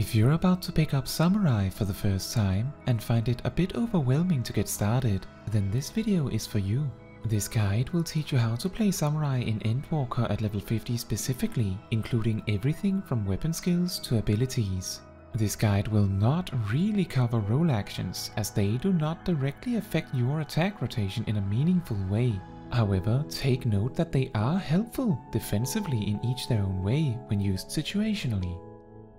If you're about to pick up Samurai for the first time and find it a bit overwhelming to get started, then this video is for you. This guide will teach you how to play Samurai in Endwalker at level 50 specifically, including everything from weapon skills to abilities. This guide will not really cover role actions, as they do not directly affect your attack rotation in a meaningful way. However, take note that they are helpful defensively in each their own way when used situationally.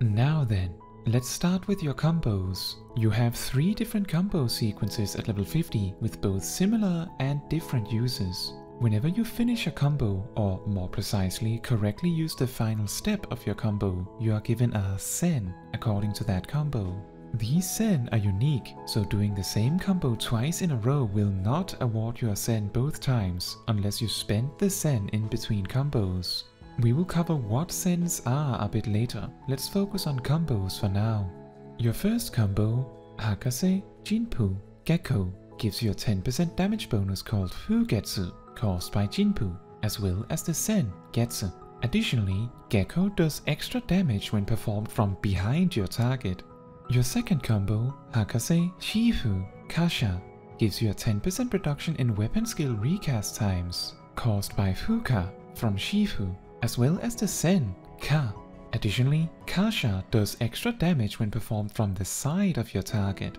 Now then, let's start with your combos. You have three different combo sequences at level 50 with both similar and different uses. Whenever you finish a combo, or more precisely, correctly use the final step of your combo, you are given a Sen according to that combo. These Sen are unique, so doing the same combo twice in a row will not award you a Sen both times, unless you spend the Sen in between combos. We will cover what Sens are a bit later, let's focus on combos for now. Your first combo, Hakaze Jinpu Gekko, gives you a 10% damage bonus called Fugetsu, caused by Jinpu, as well as the Sen Getsu. Additionally, Gekko does extra damage when performed from behind your target. Your second combo, Hakaze Shifu Kasha, gives you a 10% reduction in weapon skill recast times, caused by Fuka from Shifu as well as the Sen, Ka. Additionally, Kasha does extra damage when performed from the side of your target.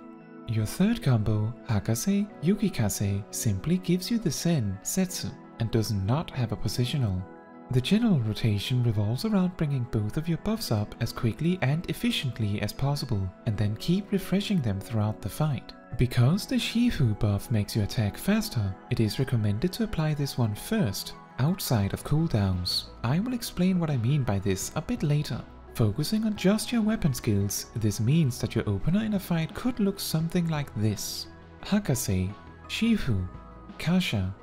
Your third combo, Hakaze Yukikaze, simply gives you the Sen, Setsu, and does not have a positional. The general rotation revolves around bringing both of your buffs up as quickly and efficiently as possible, and then keep refreshing them throughout the fight. Because the Shifu buff makes you attack faster, it is recommended to apply this one first, outside of cooldowns. I will explain what I mean by this a bit later. Focusing on just your weapon skills, this means that your opener in a fight could look something like this. Hakaze, Shifu, Kasha,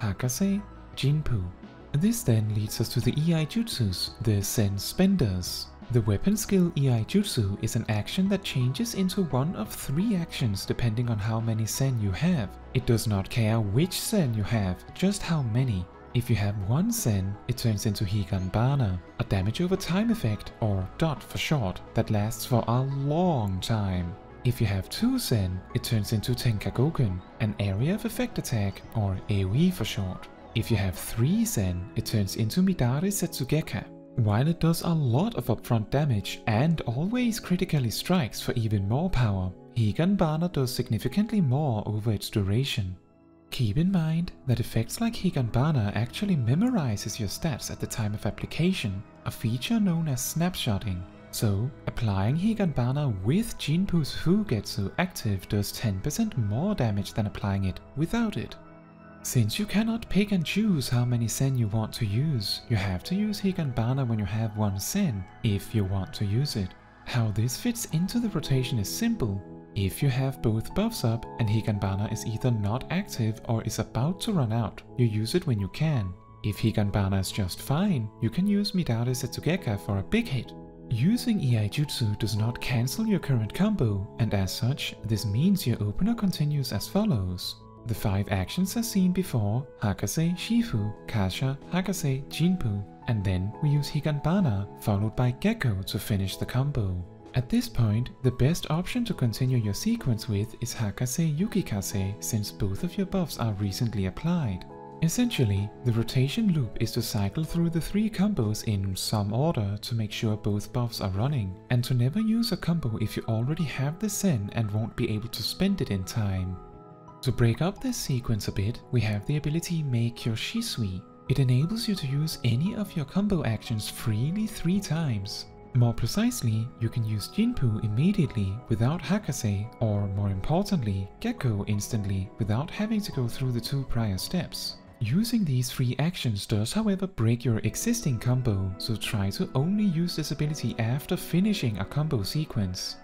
Hakaze, Jinpu. This then leads us to the Iaijutsus, the Sen Spenders. The weapon skill Iaijutsu is an action that changes into one of three actions depending on how many Sen you have. It does not care which Sen you have, just how many. If you have one Sen, it turns into Higanbana, a damage over time effect, or DOT for short, that lasts for a long time. If you have two Sen, it turns into Tenkagoken, an area of effect attack, or AoE for short. If you have three Sen, it turns into Midare Setsugeka. While it does a lot of upfront damage and always critically strikes for even more power, Higanbana does significantly more over its duration. Keep in mind that effects like Higanbana actually memorizes your stats at the time of application, a feature known as snapshotting. So, applying Higanbana with Jinpu's Fugetsu active does 10% more damage than applying it without it. Since you cannot pick and choose how many Sen you want to use, you have to use Higanbana when you have one Sen, if you want to use it. How this fits into the rotation is simple. If you have both buffs up and Higanbana is either not active or is about to run out, you use it when you can. If Higanbana is just fine, you can use Midare Setsugeka for a big hit. Using Iaijutsu does not cancel your current combo, and as such, this means your opener continues as follows. The five actions as seen before, Hakaze, Shifu, Kasha, Hakaze, Jinpu, and then we use Higanbana, followed by Gekko to finish the combo. At this point, the best option to continue your sequence with is Hakaze Yukikaze since both of your buffs are recently applied. Essentially, the rotation loop is to cycle through the three combos in some order to make sure both buffs are running, and to never use a combo if you already have the Sen and won't be able to spend it in time. To break up this sequence a bit, we have the ability Meikyo Shisui. It enables you to use any of your combo actions freely three times. More precisely, you can use Jinpu immediately without Hakaze, or more importantly, Gekko instantly without having to go through the two prior steps. Using these three actions does however break your existing combo, so try to only use this ability after finishing a combo sequence.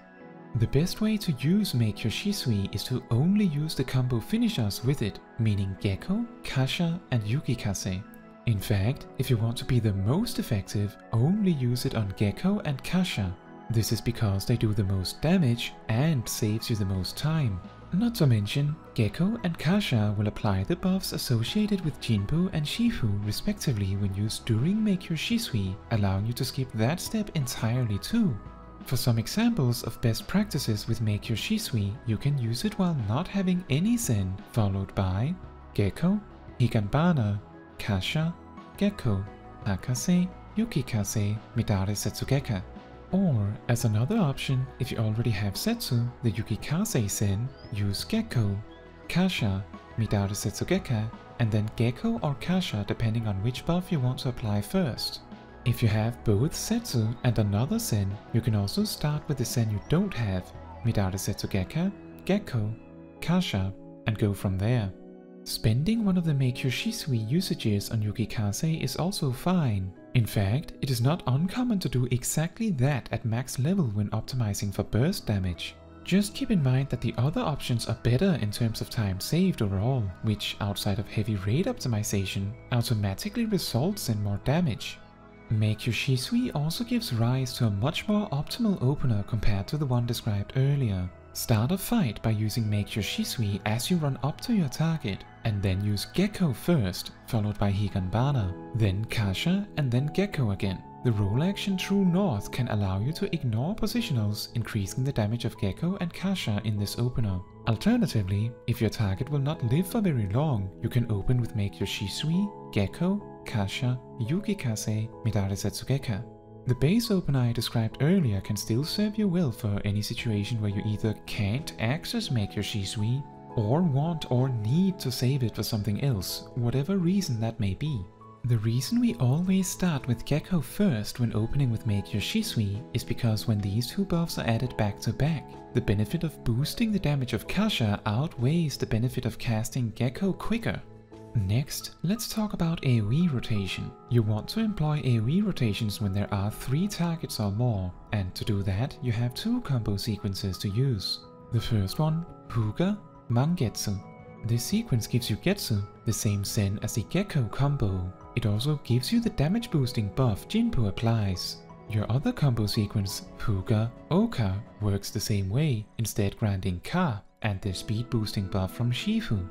The best way to use Meikyo Shisui is to only use the combo finishers with it, meaning Gekko, Kasha and Yukikaze. In fact, if you want to be the most effective, only use it on Gekko and Kasha. This is because they do the most damage and saves you the most time. Not to mention, Gekko and Kasha will apply the buffs associated with Jinpu and Shifu respectively when used during Meikyo Shisui, allowing you to skip that step entirely too. For some examples of best practices with Meikyo Shisui, you can use it while not having any Sen, followed by Gekko, Higanbana, Kasha, Gekko, Hakaze, Yukikaze, Midare Setsugeka. Or, as another option, if you already have Setsu, the Yukikaze Sen, use Gekko, Kasha, Midare Setsugeka, and then Gekko or Kasha depending on which buff you want to apply first. If you have both Setsu and another Sen, you can also start with the Sen you don't have, Midare Setsugeka, Gekko, Kasha, and go from there. Spending one of the Meikyo Shisui usages on Yukikaze is also fine. In fact, it is not uncommon to do exactly that at max level when optimizing for burst damage. Just keep in mind that the other options are better in terms of time saved overall, which outside of heavy raid optimization automatically results in more damage. Meikyo Shisui also gives rise to a much more optimal opener compared to the one described earlier. Start a fight by using Meikyo Shisui as you run up to your target, and then use Gekko first, followed by Higanbana, then Kasha, and then Gekko again. The role action True North can allow you to ignore positionals, increasing the damage of Gekko and Kasha in this opener. Alternatively, if your target will not live for very long, you can open with Meikyo Shisui, Gekko, Kasha, Yukikaze, Midare Setsugeka. The base opener I described earlier can still serve you well for any situation where you either can't access Meikyo Shisui, or want or need to save it for something else, whatever reason that may be. The reason we always start with Gekko first when opening with Meikyo Shisui is because when these two buffs are added back to back, the benefit of boosting the damage of Kasha outweighs the benefit of casting Gekko quicker. Next, let's talk about AoE rotation. You want to employ AoE rotations when there are 3 targets or more, and to do that you have two combo sequences to use. The first one, Fuga Mangetsu. This sequence gives you Getsu, the same Sen as the Gekko combo. It also gives you the damage boosting buff Jinpu applies. Your other combo sequence, Fuga Oka, works the same way, instead granting Ka and the speed boosting buff from Shifu.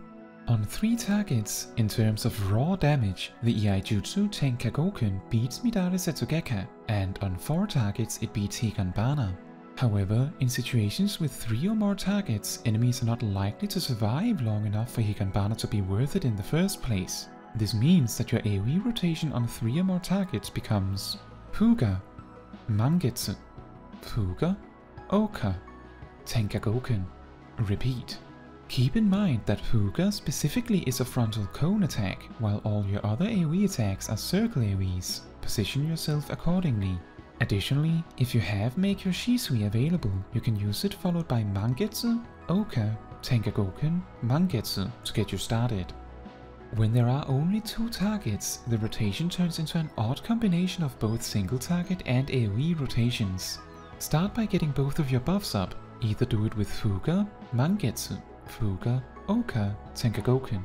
On 3 targets, in terms of raw damage, the Iaijutsu Tenkagoken beats Midare Setsugeka, and on 4 targets it beats Higanbana. However, in situations with 3 or more targets, enemies are not likely to survive long enough for Higanbana to be worth it in the first place. This means that your AoE rotation on 3 or more targets becomes Fuga, Mangetsu, Fuga, Oka, Tenkagoken. Repeat. Keep in mind that Fuga specifically is a frontal cone attack, while all your other AoE attacks are circle AoEs. Position yourself accordingly. Additionally, if you have Meikyo Shisui available, you can use it followed by Mangetsu, Oka, Tenkagoken, Mangetsu to get you started. When there are only two targets, the rotation turns into an odd combination of both single target and AoE rotations. Start by getting both of your buffs up, either do it with Fuga, Mangetsu, Fuga, Oka, Tenkagoken.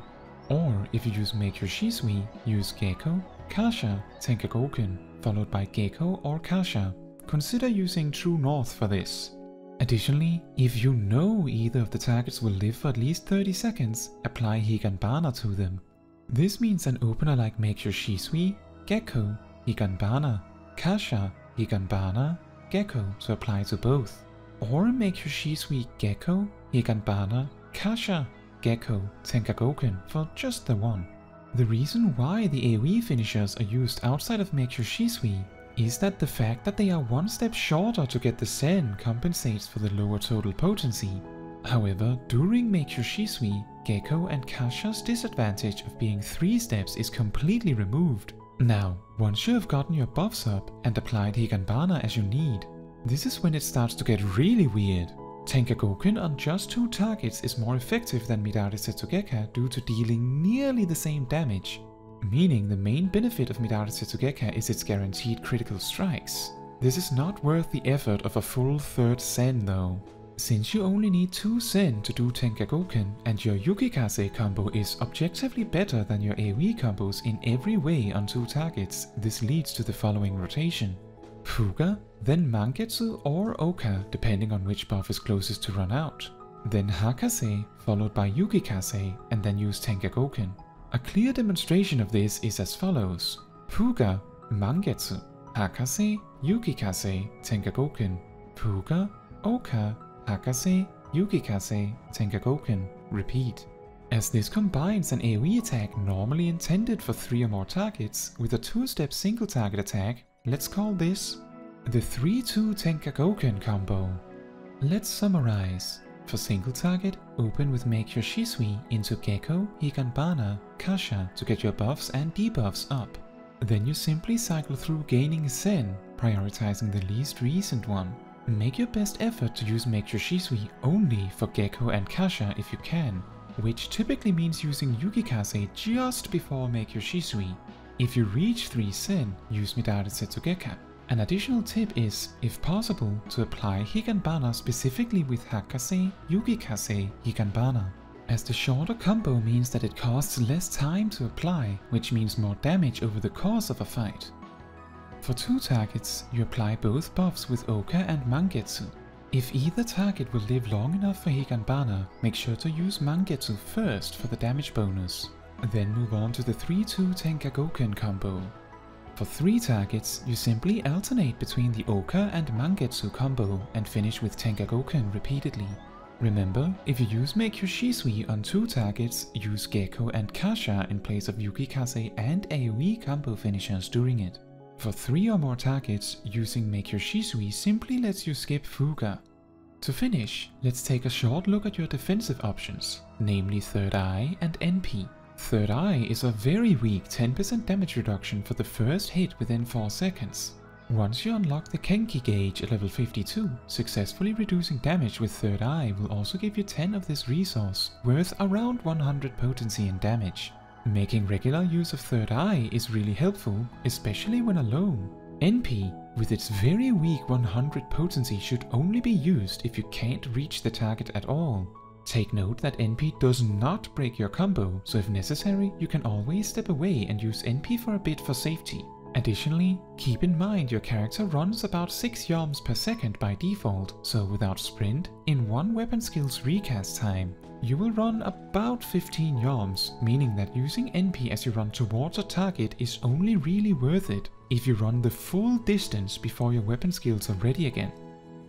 Or if you use Meikyo Shisui, use Gekko, Kasha, Tenkagoken, followed by Gekko or Kasha. Consider using True North for this. Additionally, if you know either of the targets will live for at least 30 seconds, apply Higanbana to them. This means an opener like Meikyo Shisui, Gekko, Higanbana, Kasha, Higanbana, Gekko to apply to both. Or Meikyo Shisui, Gekko, Higanbana, Kasha, Gekko, Tenkagoken for just the one. The reason why the AoE finishers are used outside of Meikyo Shisui is that the fact that they are one step shorter to get the Sen compensates for the lower total potency. However, during Meikyo Shisui, Gekko and Kasha's disadvantage of being 3 steps is completely removed. Now, once you have gotten your buffs up and applied Higanbana as you need, this is when it starts to get really weird. Tenkagoken on just two targets is more effective than Midare Setsugeka due to dealing nearly the same damage, meaning the main benefit of Midare Setsugeka is its guaranteed critical strikes. This is not worth the effort of a full third sen though. Since you only need 2 sen to do Tenka Tenkagoken and your Yukikaze combo is objectively better than your AoE combos in every way on 2 targets, this leads to the following rotation. Fuga, then Mangetsu or Oka depending on which buff is closest to run out. Then Hakaze, followed by Yukikaze, and then use Tenkagoken. A clear demonstration of this is as follows. Fuga, Mangetsu, Hakaze, Yukikaze, Tenkagoken. Fuga, Oka, Hakaze, Yukikaze, Tenkagoken. Repeat. As this combines an AoE attack normally intended for 3 or more targets with a 2-step single target attack, let's call this the 3-2 Tenkagoken combo. Let's summarize. For single target, open with Meikyo Shisui into Gekko, Higanbana, Kasha to get your buffs and debuffs up. Then you simply cycle through gaining Sen, prioritizing the least recent one. Make your best effort to use Meikyo Shisui only for Gekko and Kasha if you can, which typically means using Yukikaze just before Meikyo Shisui. If you reach 3 Sen, use Midare Setsugeka. An additional tip is, if possible, to apply Higanbana specifically with Hakaze, Yukikaze, Higanbana, as the shorter combo means that it costs less time to apply, which means more damage over the course of a fight. For two targets, you apply both buffs with Oka and Mangetsu. If either target will live long enough for Higanbana, make sure to use Mangetsu first for the damage bonus. Then move on to the 3-2 Tenka Tenkagoken combo, for 3 targets, you simply alternate between the Oka and Mangetsu combo and finish with Tenka Tenkagoken repeatedly. Remember, if you use Meikyo Shisui on 2 targets, use Gekko and Kasha in place of Yukikaze and AoE combo finishers during it. For 3 or more targets, using Meikyo Shisui simply lets you skip Fuga. To finish, let's take a short look at your defensive options, namely Third Eye and Enpi. Third Eye is a very weak 10% damage reduction for the first hit within 4 seconds. Once you unlock the Kenki gauge at level 52, successfully reducing damage with Third Eye will also give you 10 of this resource, worth around 100 potency and damage. Making regular use of Third Eye is really helpful, especially when alone. Enpi, with its very weak 100 potency should only be used if you can't reach the target at all, Take note that Enpi does not break your combo, so if necessary, you can always step away and use Enpi for a bit for safety. Additionally, keep in mind your character runs about 6 yalms per second by default, so without sprint, in one weapon skill's recast time, you will run about 15 yalms, meaning that using Enpi as you run towards a target is only really worth it if you run the full distance before your weapon skills are ready again.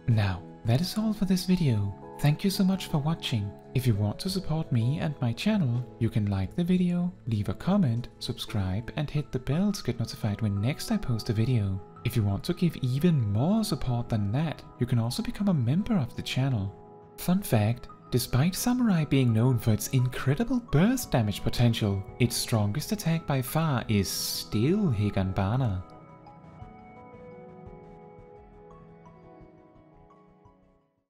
Now, that is all for this video. Thank you so much for watching. If you want to support me and my channel, you can like the video, leave a comment, subscribe and hit the bell to get notified when next I post a video. If you want to give even more support than that, you can also become a member of the channel. Fun fact, despite Samurai being known for its incredible burst damage potential, its strongest attack by far is still Higanbana.